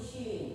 去，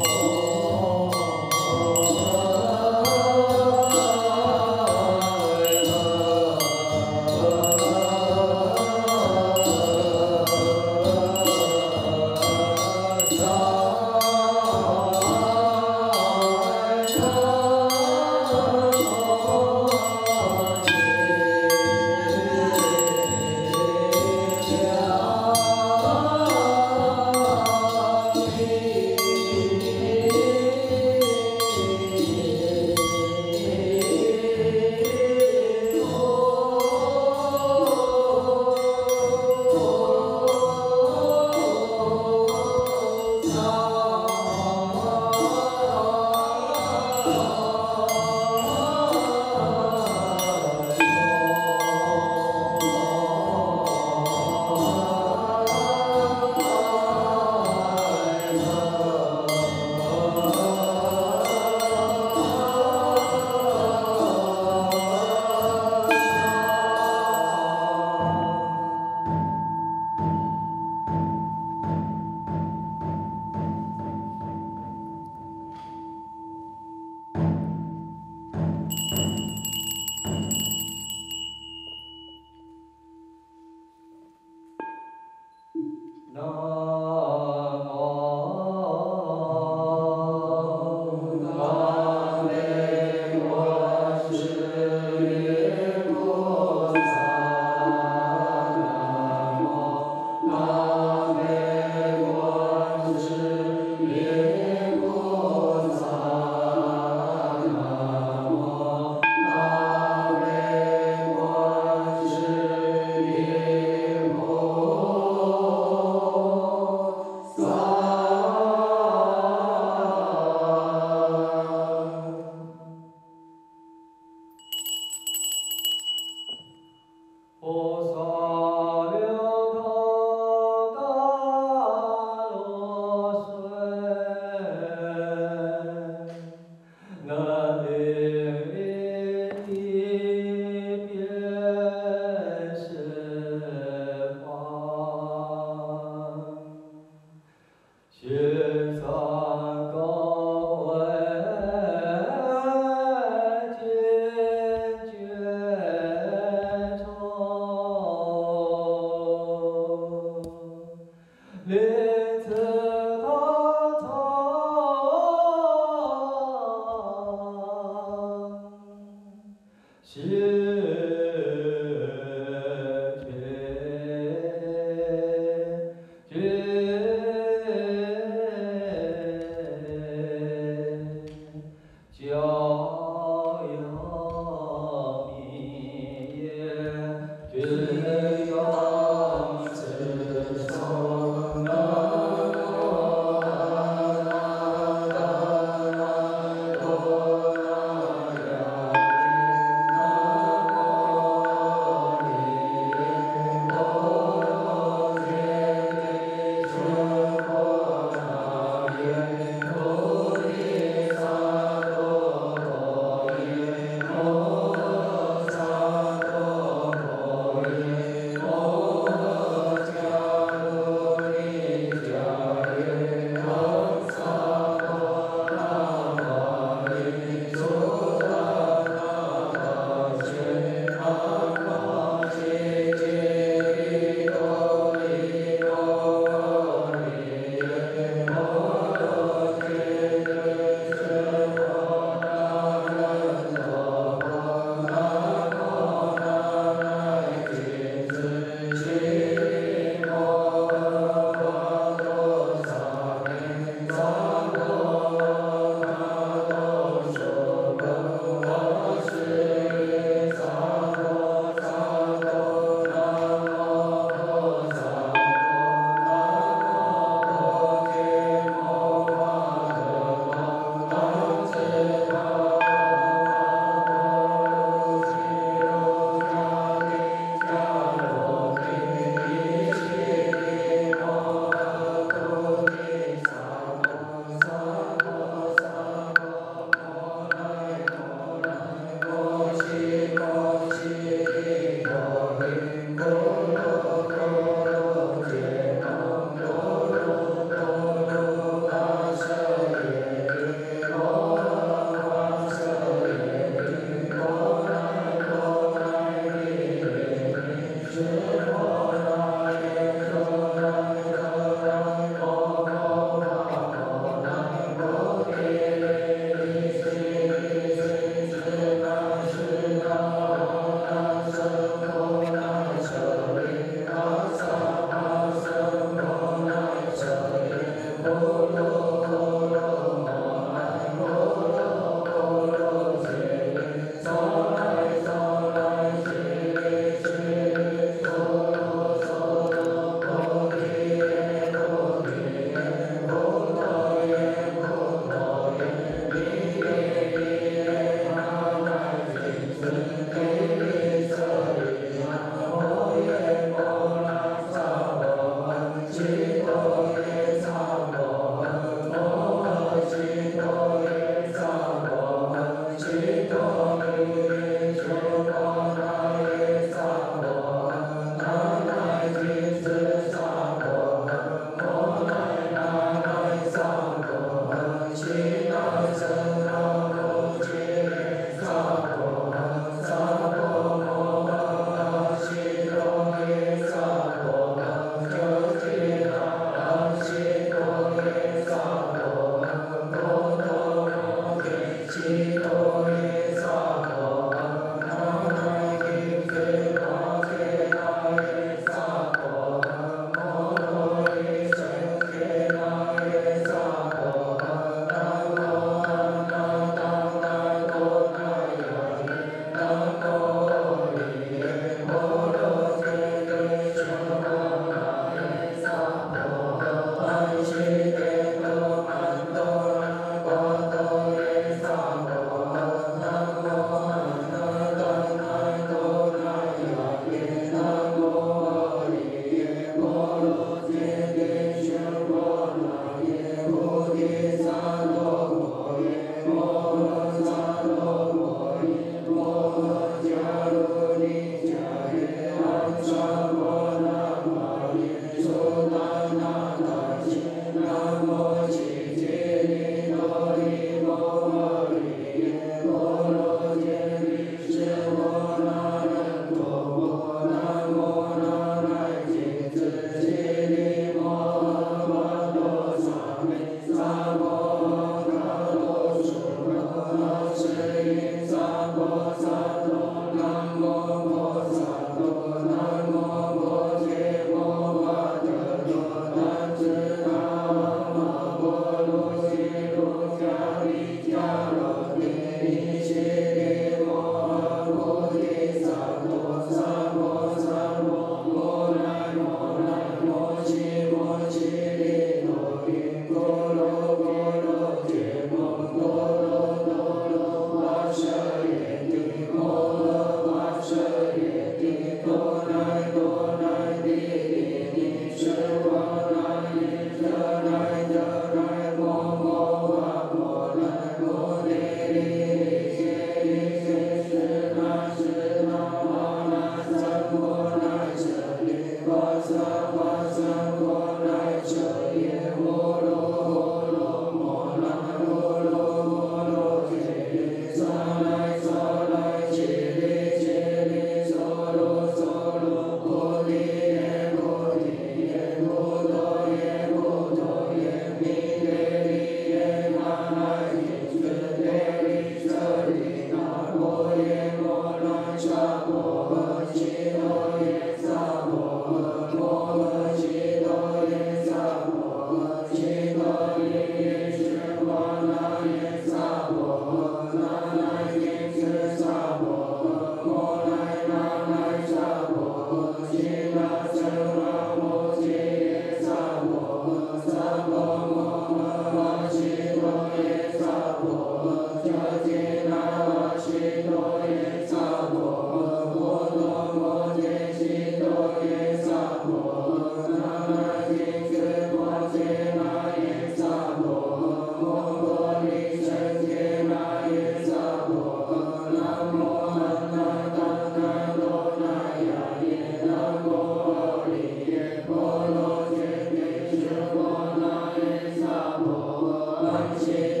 Roger.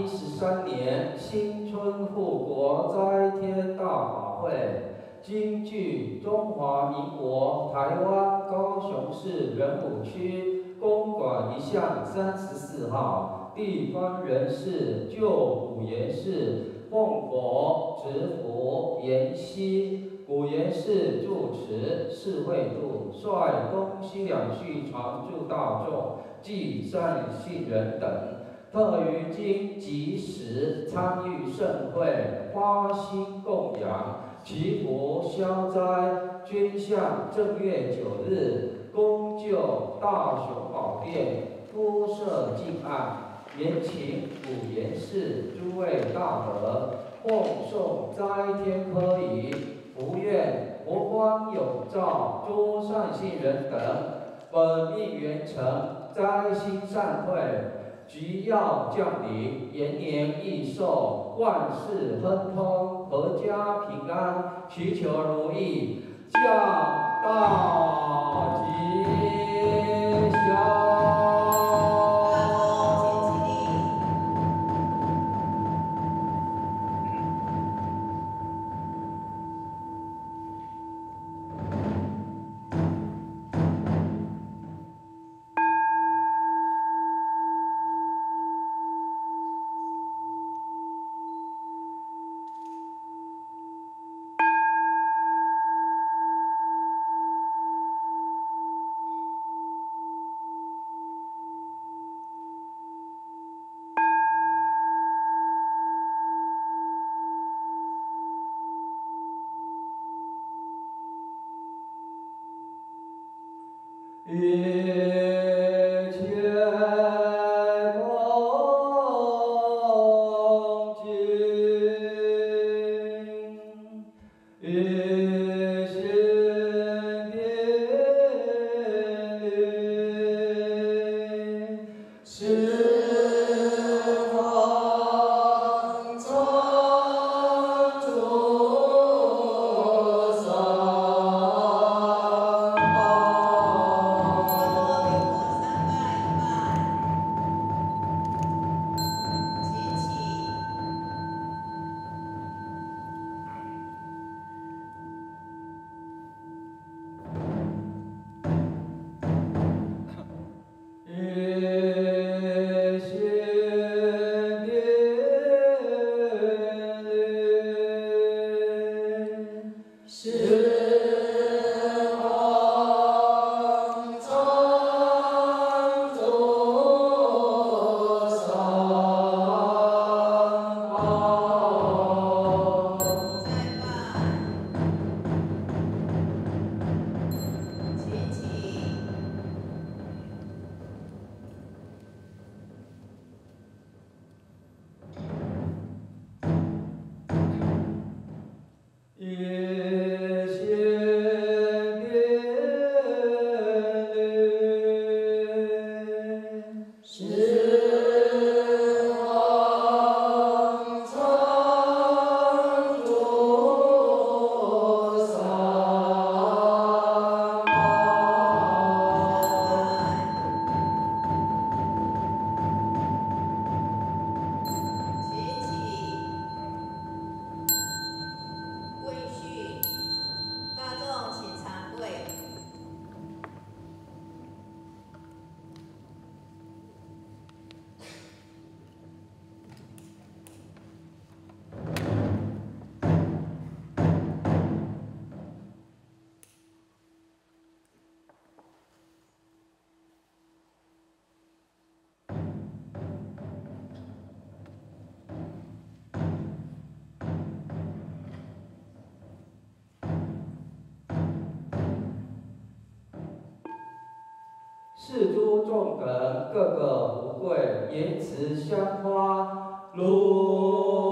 一十三年新春护国斋天大法会，京剧中华民国台湾高雄市仁武区公馆一巷三十四号，地方人士就古元氏奉佛执福延禧。古元氏住持释慧度率东西两续传住大众。即善信人等，特于今即时参与盛会，花心供养，祈福消灾，捐向正月九日，恭救大雄宝殿，多设敬案，延请五言氏诸位大德，奉送斋天科仪，福愿佛光永照诸善信人等，本命圆成。灾星善会，吉要降临，延年益寿，万事亨通，阖家平安，祈求如意，降大吉祥。四诸众等，个个无贵，言辞香花如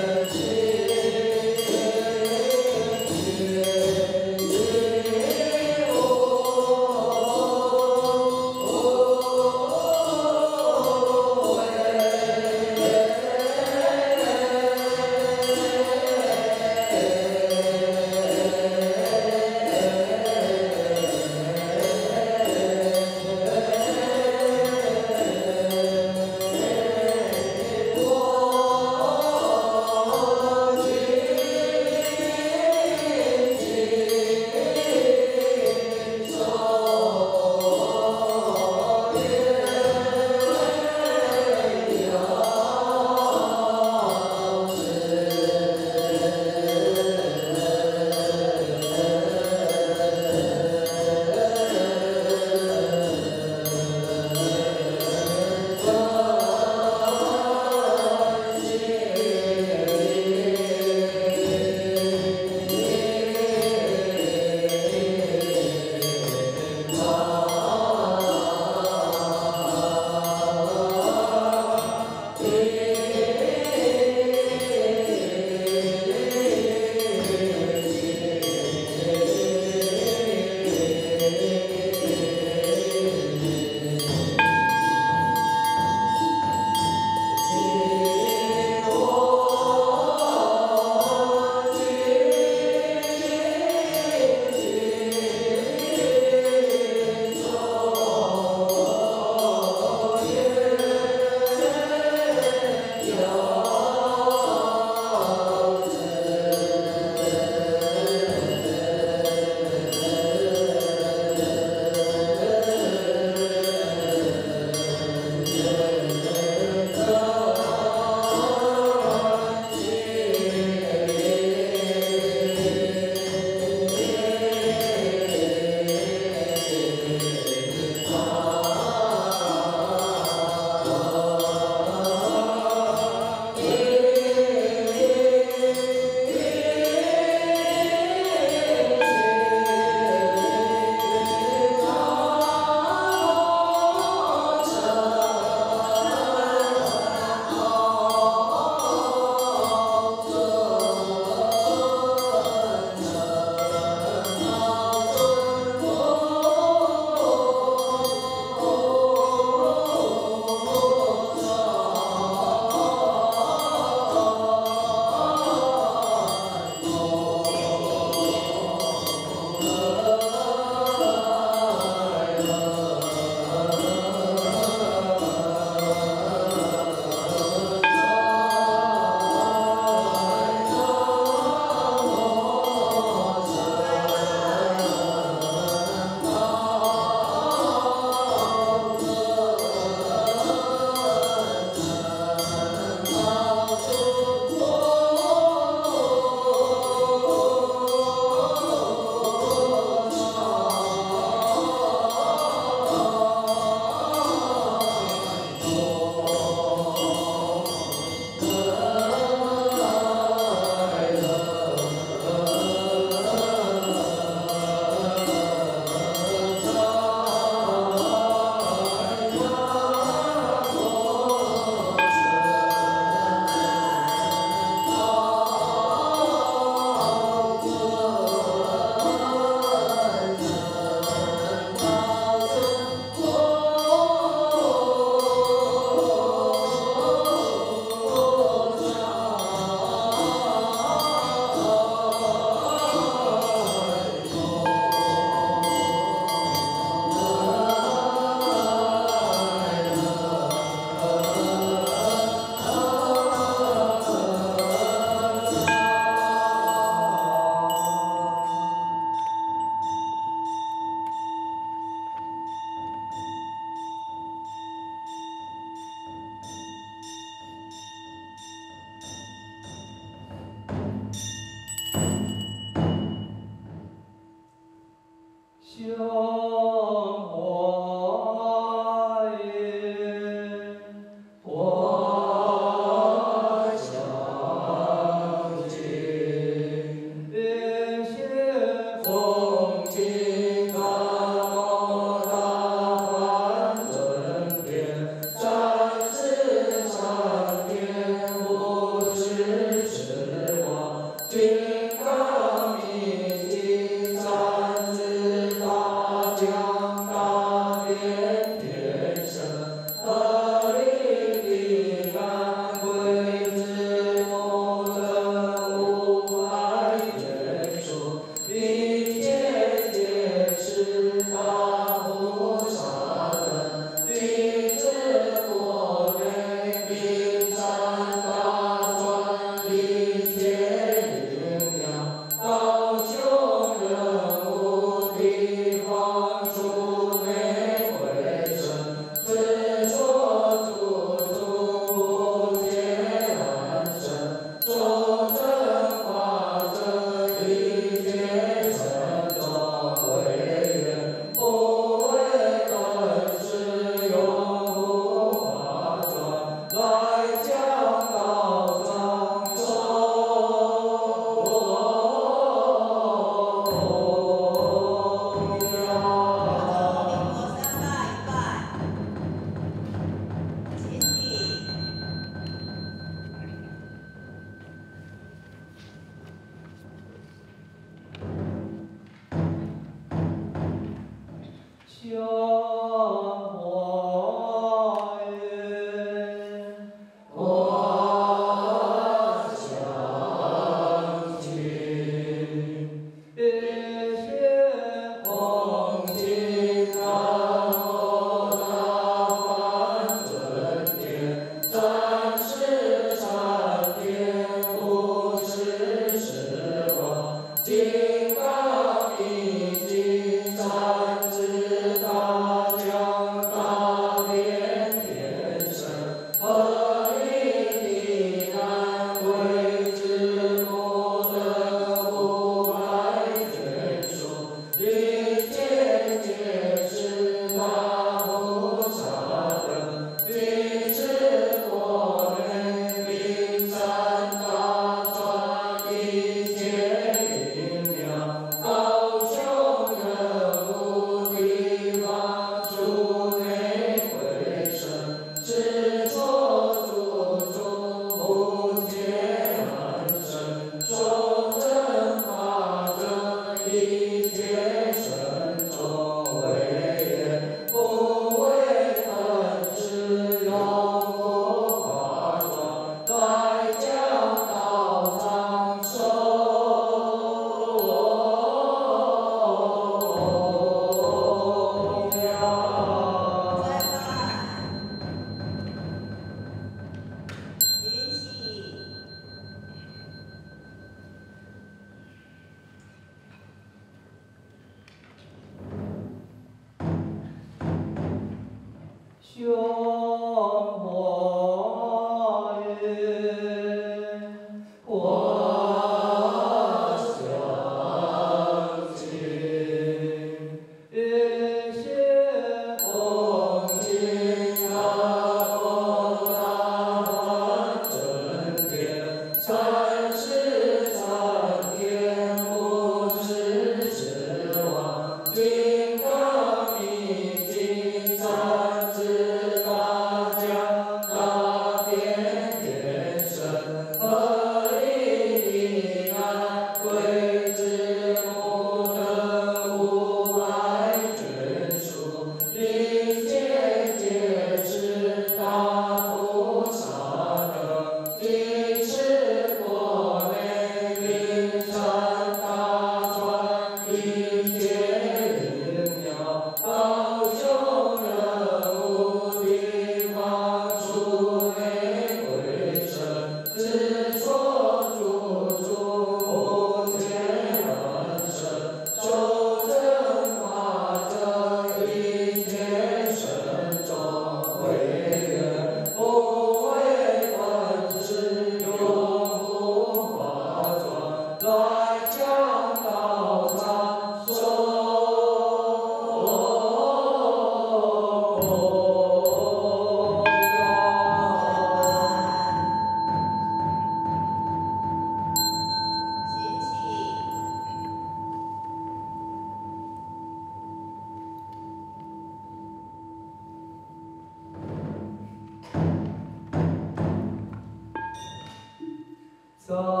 So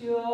Senhor.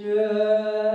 觉